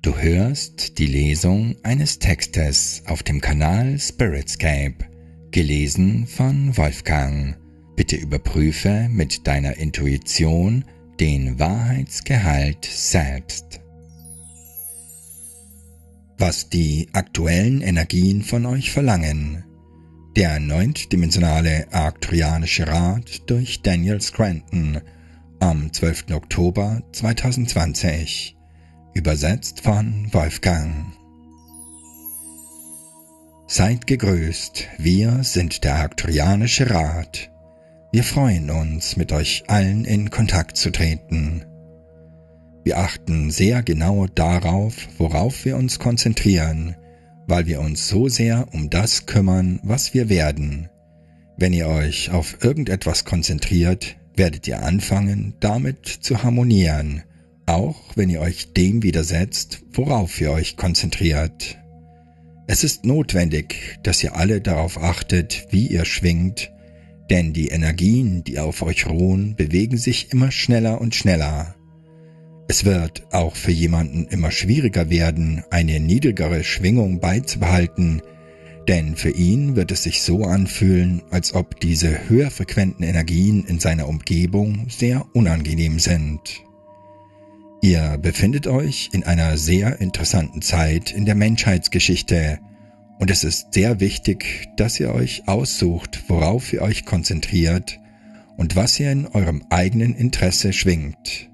Du hörst die Lesung eines Textes auf dem Kanal Spiritscape, gelesen von Wolfgang. Bitte überprüfe mit deiner Intuition den Wahrheitsgehalt selbst. Was die aktuellen Energien von euch verlangen. Der neuntdimensionale Arcturianische Rat durch Daniel Scranton am 12. Oktober 2020. Übersetzt von Wolfgang. Seid gegrüßt, wir sind der Arcturianische Rat. Wir freuen uns, mit euch allen in Kontakt zu treten. Wir achten sehr genau darauf, worauf wir uns konzentrieren, weil wir uns so sehr um das kümmern, was wir werden. Wenn ihr euch auf irgendetwas konzentriert, werdet ihr anfangen, damit zu harmonieren, auch wenn ihr euch dem widersetzt, worauf ihr euch konzentriert. Es ist notwendig, dass ihr alle darauf achtet, wie ihr schwingt, denn die Energien, die auf euch ruhen, bewegen sich immer schneller und schneller. Es wird auch für jemanden immer schwieriger werden, eine niedrigere Schwingung beizubehalten, denn für ihn wird es sich so anfühlen, als ob diese höher frequenten Energien in seiner Umgebung sehr unangenehm sind. Ihr befindet euch in einer sehr interessanten Zeit in der Menschheitsgeschichte und es ist sehr wichtig, dass ihr euch aussucht, worauf ihr euch konzentriert und was ihr in eurem eigenen Interesse schwingt.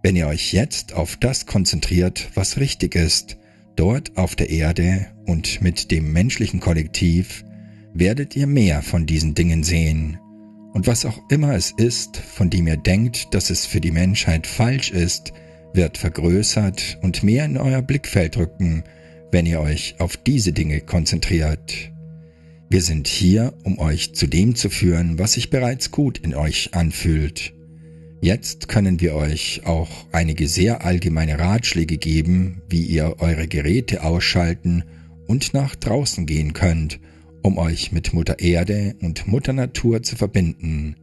Wenn ihr euch jetzt auf das konzentriert, was richtig ist, dort auf der Erde und mit dem menschlichen Kollektiv, werdet ihr mehr von diesen Dingen sehen. Und was auch immer es ist, von dem ihr denkt, dass es für die Menschheit falsch ist, wird vergrößert und mehr in euer Blickfeld rücken, wenn ihr euch auf diese Dinge konzentriert. Wir sind hier, um euch zu dem zu führen, was sich bereits gut in euch anfühlt. Jetzt können wir euch auch einige sehr allgemeine Ratschläge geben, wie ihr eure Geräte ausschalten und nach draußen gehen könnt, um euch mit Mutter Erde und Mutter Natur zu verbinden.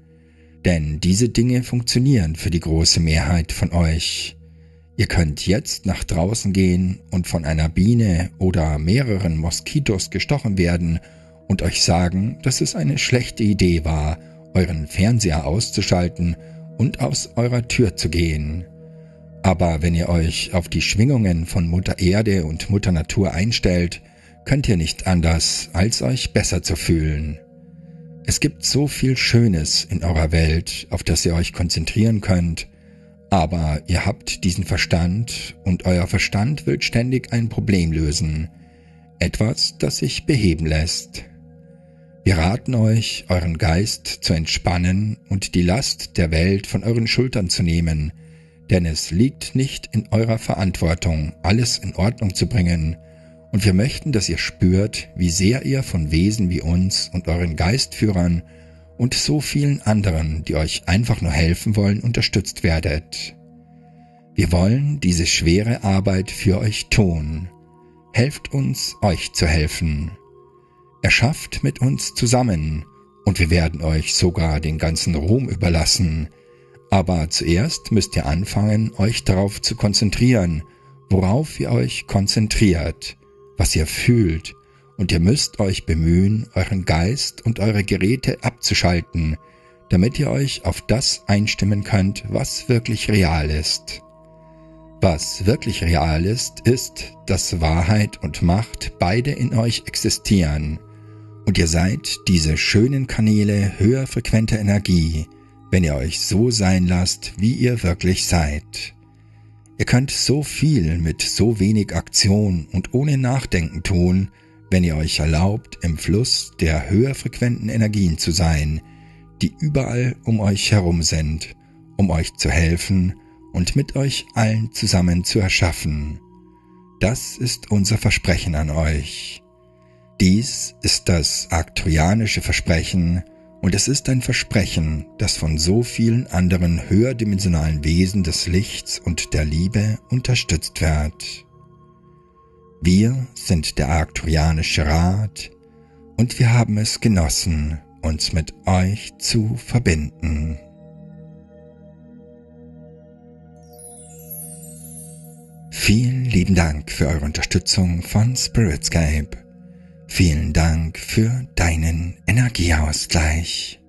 Denn diese Dinge funktionieren für die große Mehrheit von euch. Ihr könnt jetzt nach draußen gehen und von einer Biene oder mehreren Moskitos gestochen werden und euch sagen, dass es eine schlechte Idee war, euren Fernseher auszuschalten und aus eurer Tür zu gehen. Aber wenn ihr euch auf die Schwingungen von Mutter Erde und Mutter Natur einstellt, könnt ihr nicht anders, als euch besser zu fühlen. Es gibt so viel Schönes in eurer Welt, auf das ihr euch konzentrieren könnt, aber ihr habt diesen Verstand und euer Verstand will ständig ein Problem lösen. Etwas, das sich beheben lässt. Wir raten euch, euren Geist zu entspannen und die Last der Welt von euren Schultern zu nehmen, denn es liegt nicht in eurer Verantwortung, alles in Ordnung zu bringen, und wir möchten, dass ihr spürt, wie sehr ihr von Wesen wie uns und euren Geistführern und so vielen anderen, die euch einfach nur helfen wollen, unterstützt werdet. Wir wollen diese schwere Arbeit für euch tun. Helft uns, euch zu helfen. Erschafft mit uns zusammen, und wir werden euch sogar den ganzen Ruhm überlassen. Aber zuerst müsst ihr anfangen, euch darauf zu konzentrieren, worauf ihr euch konzentriert, was ihr fühlt, und ihr müsst euch bemühen, euren Geist und eure Geräte abzuschalten, damit ihr euch auf das einstimmen könnt, was wirklich real ist. Was wirklich real ist, ist, dass Wahrheit und Macht beide in euch existieren, und ihr seid diese schönen Kanäle höher frequenter Energie, wenn ihr euch so sein lasst, wie ihr wirklich seid. Ihr könnt so viel mit so wenig Aktion und ohne Nachdenken tun, wenn ihr euch erlaubt, im Fluss der höher frequenten Energien zu sein, die überall um euch herum sind, um euch zu helfen und mit euch allen zusammen zu erschaffen. Das ist unser Versprechen an euch. Dies ist das arktorianische Versprechen, und es ist ein Versprechen, das von so vielen anderen höherdimensionalen Wesen des Lichts und der Liebe unterstützt wird. Wir sind der Arkturianische Rat und wir haben es genossen, uns mit euch zu verbinden. Vielen lieben Dank für eure Unterstützung von Spiritscape. Vielen Dank für deinen Energieausgleich.